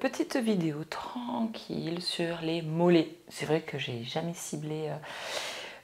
Petite vidéo tranquille sur les mollets. C'est vrai que j'ai jamais ciblé euh,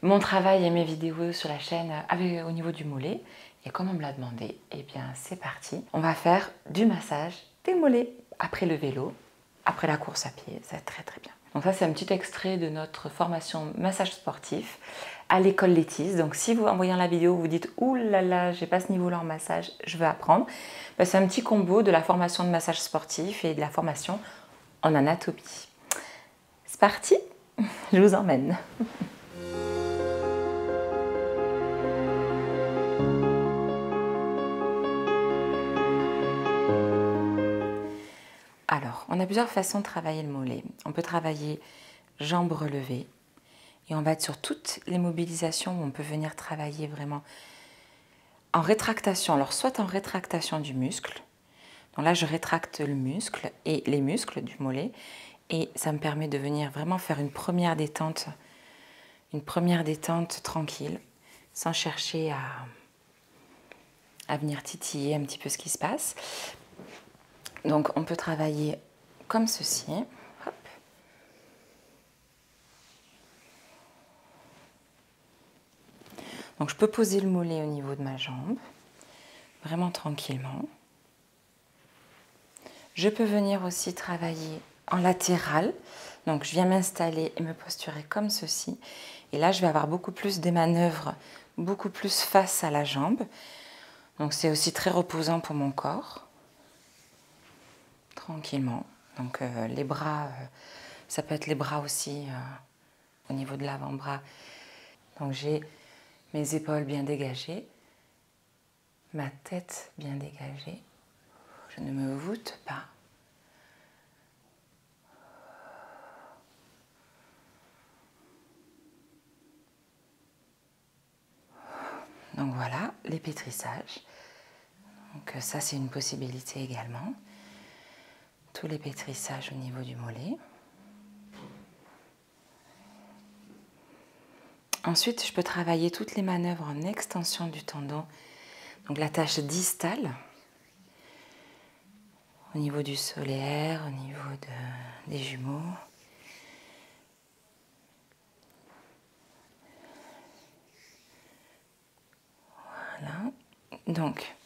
mon travail et mes vidéos sur la chaîne avec, au niveau du mollet. Et comme on me l'a demandé, eh bien c'est parti. On va faire du massage des mollets après le vélo, après la course à pied. Ça va très très bien. Donc ça c'est un petit extrait de notre formation massage sportif à l'école Létise. Donc si vous, en voyant la vidéo, vous dites « Ouh là là, j'ai pas ce niveau-là en massage, je veux apprendre ben, C'est un petit combo de la formation de massage sportif et de la formation en anatomie. C'est parti Je vous emmène Alors, on a plusieurs façons de travailler le mollet. On peut travailler jambes relevées, et on va être sur toutes les mobilisations où on peut venir travailler vraiment en rétractation. Alors soit en rétractation du muscle, donc là je rétracte le muscle et les muscles du mollet et ça me permet de venir vraiment faire une première détente, une première détente tranquille, sans chercher à, à venir titiller un petit peu ce qui se passe. Donc on peut travailler comme ceci. Donc je peux poser le mollet au niveau de ma jambe, vraiment tranquillement. Je peux venir aussi travailler en latéral. Donc je viens m'installer et me posturer comme ceci. Et là, je vais avoir beaucoup plus des manœuvres, beaucoup plus face à la jambe. Donc c'est aussi très reposant pour mon corps. Tranquillement. Donc euh, les bras, euh, ça peut être les bras aussi euh, au niveau de l'avant-bras. Donc j'ai mes épaules bien dégagées, ma tête bien dégagée. Je ne me voûte pas. Donc voilà, les pétrissages. Donc ça, c'est une possibilité également. Tous les pétrissages au niveau du mollet. Ensuite, je peux travailler toutes les manœuvres en extension du tendon. Donc la tâche distale, au niveau du solaire, au niveau des jumeaux. Voilà. Donc,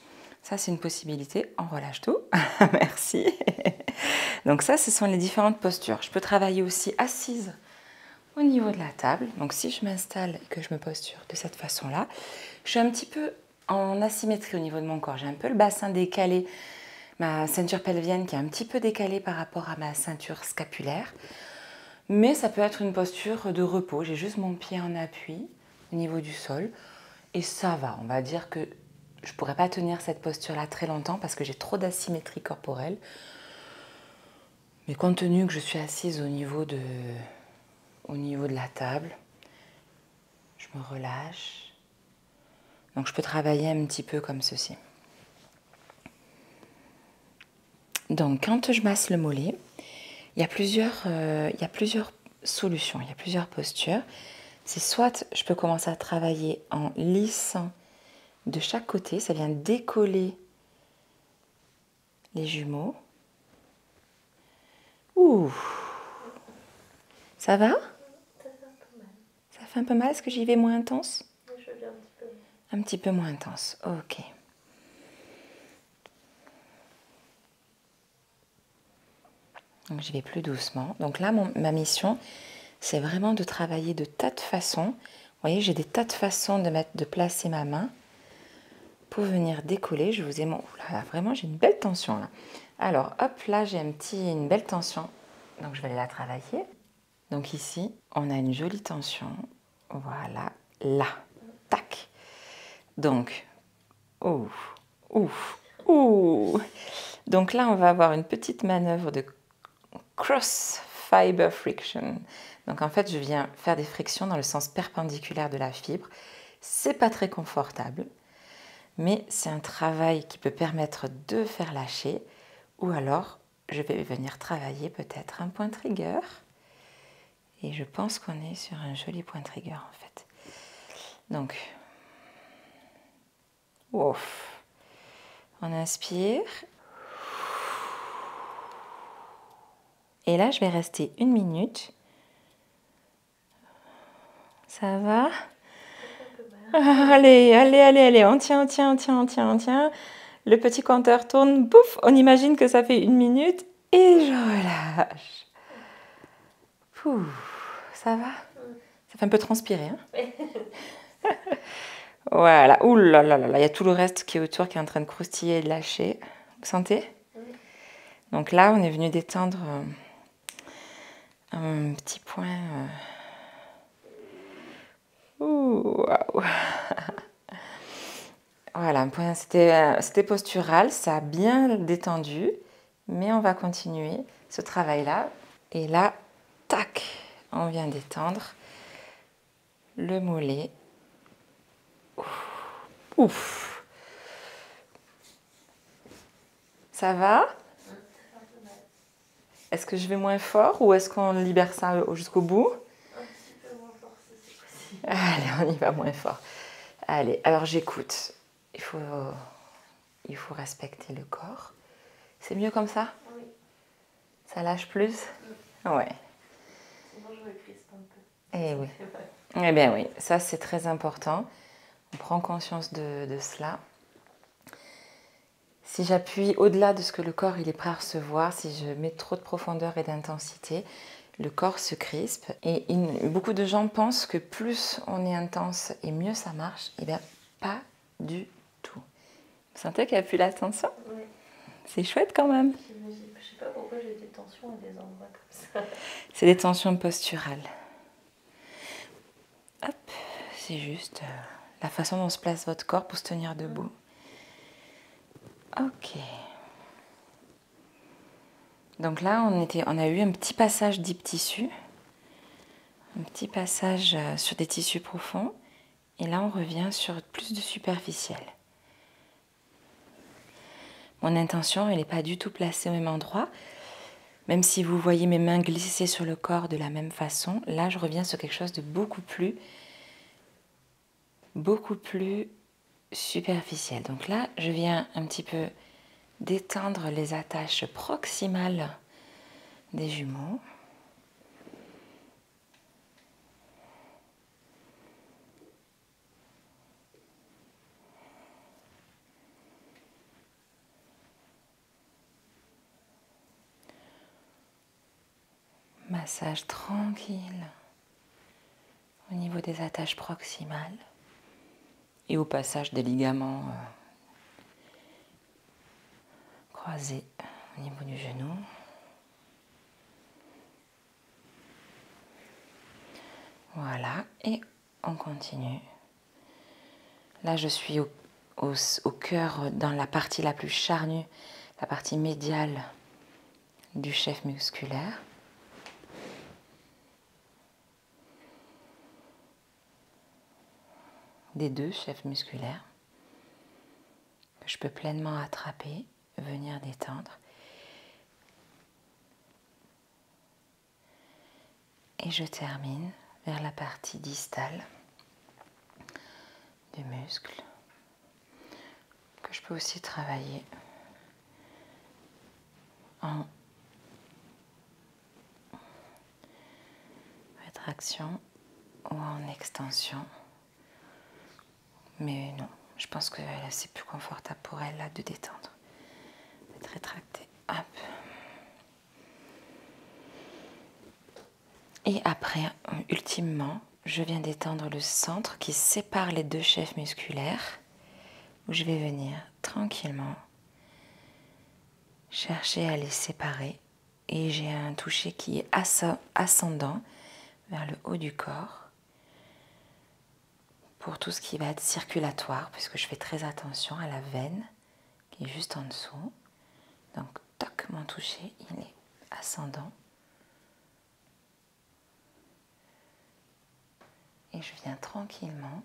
ça c'est une possibilité. On relâche tout. Merci. Donc ça, ce sont les différentes postures. Je peux travailler aussi assise au niveau de la table. Donc si je m'installe et que je me posture de cette façon-là, je suis un petit peu en asymétrie au niveau de mon corps. J'ai un peu le bassin décalé, ma ceinture pelvienne qui est un petit peu décalée par rapport à ma ceinture scapulaire. Mais ça peut être une posture de repos. J'ai juste mon pied en appui au niveau du sol. Et ça va, on va dire que je ne pourrais pas tenir cette posture-là très longtemps parce que j'ai trop d'asymétrie corporelle. Mais compte tenu que je suis assise au niveau de, au niveau de la table. Je me relâche. Donc je peux travailler un petit peu comme ceci. Donc quand je masse le mollet, il y a plusieurs, euh, il y plusieurs solutions, il y a plusieurs postures. C'est soit je peux commencer à travailler en lissant de chaque côté, ça vient décoller les jumeaux. Ouh, ça va? Fait un peu mal Est-ce que j'y vais moins intense? Je vais un petit peu. Un petit peu moins intense, ok. Donc j'y vais plus doucement. Donc là, ma mission, c'est vraiment de travailler de tas de façons. Vous voyez, j'ai des tas de façons de, mettre, de placer ma main pour venir décoller. Je vous ai mon... Là, vraiment, j'ai une belle tension là. Alors, hop, là, j'ai un petit, une belle tension. Donc, je vais aller la travailler. Donc ici, on a une jolie tension. Voilà, là. Tac. Donc, ouf, ouf, ouf. Donc là, on va avoir une petite manœuvre de cross fiber friction. Donc en fait, je viens faire des frictions dans le sens perpendiculaire de la fibre. C'est pas très confortable, mais c'est un travail qui peut permettre de faire lâcher. Ou alors, je vais venir travailler peut-être un point trigger. Et je pense qu'on est sur un joli point trigger en fait. Donc, ouf. On inspire. Et là, je vais rester une minute. Ça va? Allez, allez, allez, allez, on tient, on tient, on tient, on tient, on tient. Le petit compteur tourne, pouf, on imagine que ça fait une minute et je relâche. Ça va Ça fait un peu transpirer. Hein voilà, ouh là là là, il y a tout le reste qui est autour qui est en train de croustiller et de lâcher. Vous sentez? Donc là, on est venu détendre euh, un petit point. Euh, ouh, waouh Voilà, euh, c'était postural, ça a bien détendu, mais on va continuer ce travail-là. Et là, on vient d'étendre le mollet. Ouf. Ça va? Est-ce que je vais moins fort ou est-ce qu'on libère ça jusqu'au bout? Un petit peu moins fort c'est possible. Allez, on y va moins fort. Allez, alors j'écoute il faut, il faut respecter le corps. C'est mieux comme ça? Oui. Ça lâche plus? Oui. Ouais. Sinon, je me crispe un peu. Eh oui. Eh bien oui, ça c'est très important. On prend conscience de, de cela. Si j'appuie au-delà de ce que le corps il est prêt à recevoir, si je mets trop de profondeur et d'intensité, le corps se crispe. Et beaucoup de gens pensent que plus on est intense et mieux ça marche. Eh bien, pas du vous sentez qu'il n'y a plus la tension? Oui. C'est chouette quand même. Je ne sais pas pourquoi j'ai des tensions à des endroits comme ça. C'est des tensions posturales. C'est juste euh, la façon dont se place votre corps pour se tenir debout. Ok. Donc là, on, était, on a eu un petit passage deep tissu, un petit passage euh, sur des tissus profonds, et là, on revient sur plus de superficiel. Mon intention, elle n'est pas du tout placée au même endroit. Même si vous voyez mes mains glisser sur le corps de la même façon, là, je reviens sur quelque chose de beaucoup plus, beaucoup plus superficiel. Donc là, je viens un petit peu détendre les attaches proximales des jumeaux. Massage tranquille au niveau des attaches proximales et au passage des ligaments euh, croisés au niveau du genou. Voilà, et on continue. Là, je suis au, au, cœur, dans la partie la plus charnue, la partie médiale du chef musculaire. Deux chefs musculaires que je peux pleinement attraper, venir détendre. Et je termine vers la partie distale du muscle que je peux aussi travailler en rétraction ou en extension. Mais non, je pense que c'est plus confortable pour elle de détendre, d'être rétractée. Hop. Et après, ultimement, je viens d'étendre le centre qui sépare les deux chefs musculaires, où je vais venir tranquillement chercher à les séparer. Et j'ai un toucher qui est ascendant vers le haut du corps pour tout ce qui va être circulatoire, puisque je fais très attention à la veine qui est juste en dessous. Donc, toc, mon toucher, il est ascendant. Et je viens tranquillement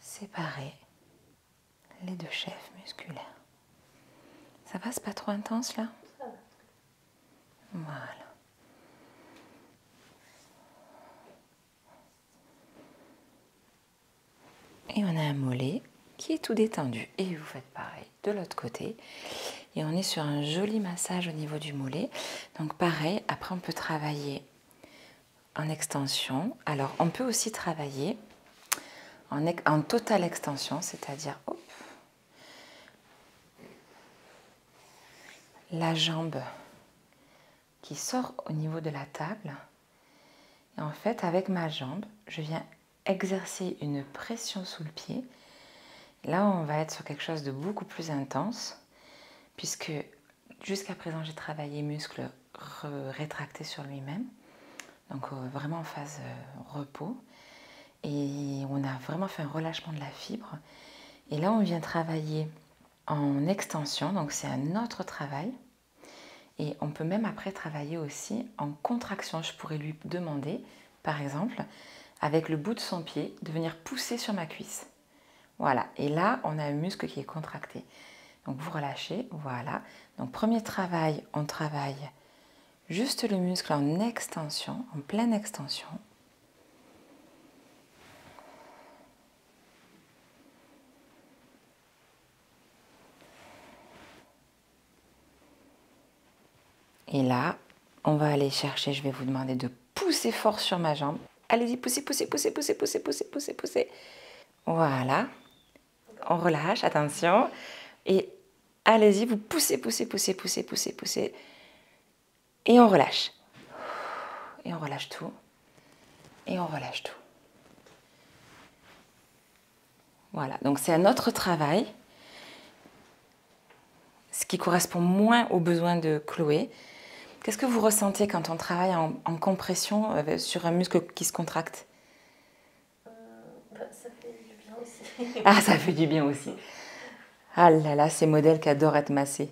séparer les deux chefs musculaires. Ça passe pas trop intense là? Voilà. Et on a un mollet qui est tout détendu. Et vous faites pareil de l'autre côté. Et on est sur un joli massage au niveau du mollet. Donc pareil, après on peut travailler en extension. Alors on peut aussi travailler en, en totale extension, c'est-à-dire la jambe qui sort au niveau de la table. Et en fait, avec ma jambe, je viens exercer une pression sous le pied. Là, on va être sur quelque chose de beaucoup plus intense, puisque jusqu'à présent, j'ai travaillé muscle rétracté sur lui-même, donc euh, vraiment en phase euh, repos. Et on a vraiment fait un relâchement de la fibre. Et là, on vient travailler en extension, donc c'est un autre travail. Et on peut même après travailler aussi en contraction. Je pourrais lui demander, par exemple, avec le bout de son pied, de venir pousser sur ma cuisse. Voilà. Et là, on a un muscle qui est contracté. Donc vous relâchez, voilà. Donc premier travail, on travaille juste le muscle en extension, en pleine extension. Et là, on va aller chercher, je vais vous demander de pousser fort sur ma jambe. Allez-y, poussez, poussez, poussez, poussez, poussez, poussez, poussez, poussez. Voilà. On relâche, attention. Et allez-y, vous poussez, poussez, poussez, poussez, poussez, poussez. Et on relâche. Et on relâche tout. Et on relâche tout. Voilà, donc c'est un autre travail, ce qui correspond moins aux besoins de Chloé. Qu'est-ce que vous ressentez quand on travaille en, compression euh, sur un muscle qui se contracte? Euh, bah, Ça fait du bien aussi. ah, ça fait du bien aussi. Ah là là, ces modèles qui adorent être massés.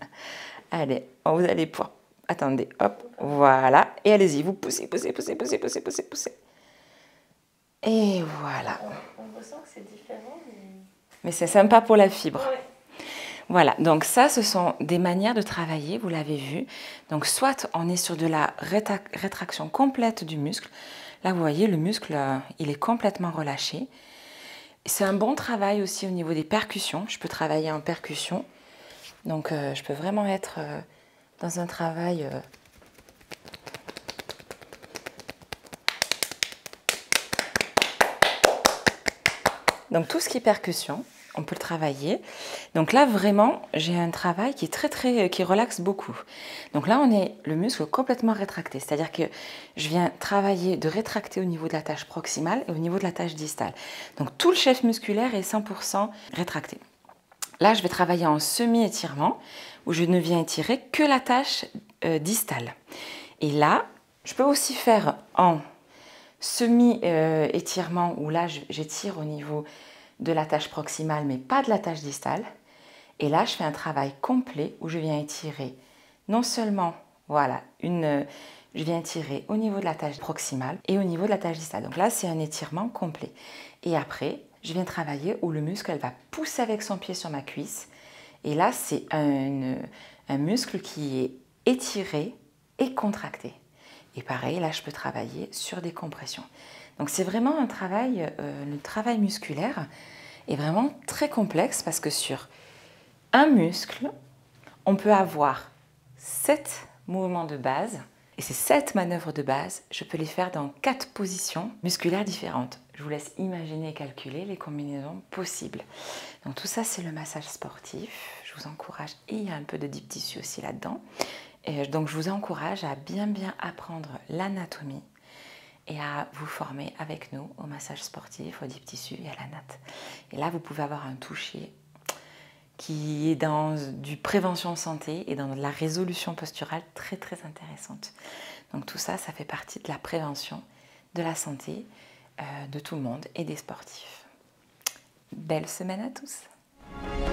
allez, vous allez pouvoir... Attendez, hop, voilà. Et allez-y, vous poussez, poussez, poussez, poussez, poussez, poussez, poussez. Et voilà. On, ressent que c'est différent, mais... Mais c'est sympa pour la fibre. Voilà, donc ça, ce sont des manières de travailler, vous l'avez vu. Donc soit on est sur de la rétraction complète du muscle. Là, vous voyez, le muscle, euh, il est complètement relâché. C'est un bon travail aussi au niveau des percussions. Je peux travailler en percussion. Donc euh, je peux vraiment être euh, dans un travail... Donc tout ce qui est percussion, on peut le travailler. Donc là, vraiment, j'ai un travail qui est très, très, qui relaxe beaucoup. Donc là, on est le muscle complètement rétracté. C'est-à-dire que je viens travailler de rétracter au niveau de la tâche proximale et au niveau de la tâche distale. Donc tout le chef musculaire est 100% rétracté. Là, je vais travailler en semi-étirement, où je ne viens étirer que la tâche euh, distale. Et là, je peux aussi faire en semi-étirement, où là, j'étire au niveau de la proximale mais pas de la distale. Et là, je fais un travail complet où je viens étirer non seulement, voilà, une, je viens étirer au niveau de la proximale et au niveau de la distale. Donc là, c'est un étirement complet. Et après, je viens travailler où le muscle, elle va pousser avec son pied sur ma cuisse. Et là, c'est un, un muscle qui est étiré et contracté. Et pareil, là, je peux travailler sur des compressions. Donc c'est vraiment un travail, euh, le travail musculaire est vraiment très complexe parce que sur un muscle, on peut avoir sept mouvements de base. Et ces sept manœuvres de base, je peux les faire dans quatre positions musculaires différentes. Je vous laisse imaginer et calculer les combinaisons possibles. Donc tout ça, c'est le massage sportif. Je vous encourage, et il y a un peu de deep tissue aussi là-dedans. Et donc je vous encourage à bien bien apprendre l'anatomie et à vous former avec nous au massage sportif, au deep tissu et à la natte. Et là, vous pouvez avoir un toucher qui est dans du prévention santé et dans la résolution posturale très très intéressante. Donc tout ça, ça fait partie de la prévention de la santé euh, de tout le monde et des sportifs. Belle semaine à tous